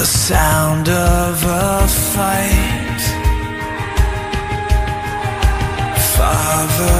The sound of a fight. Father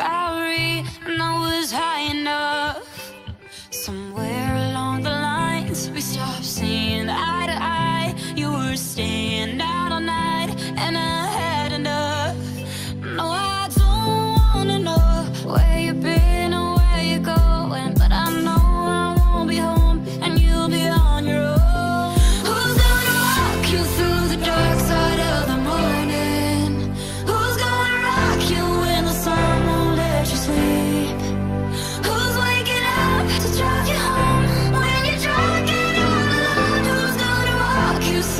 Bowery, and I was high enough.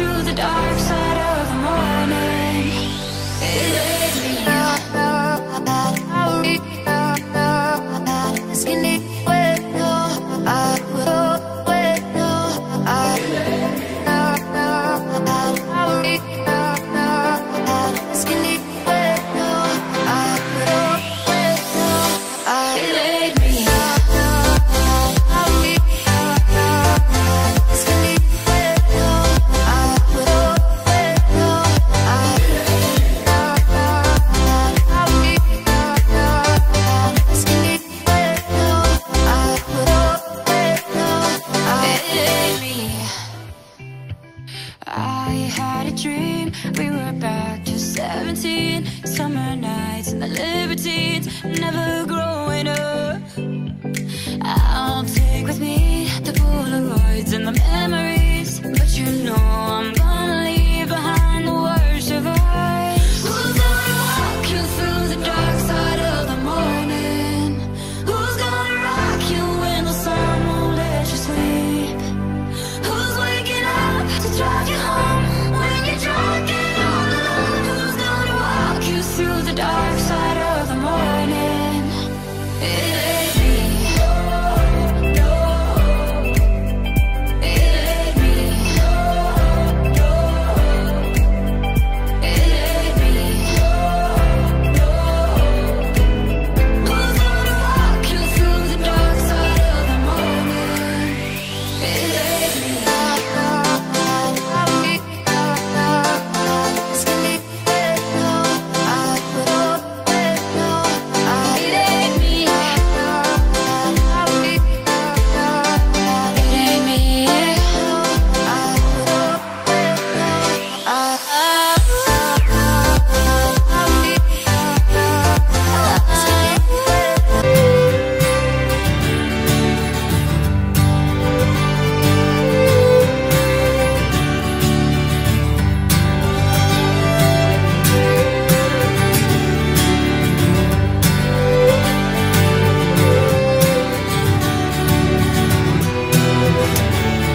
through the dark. voids and the memories, but you know.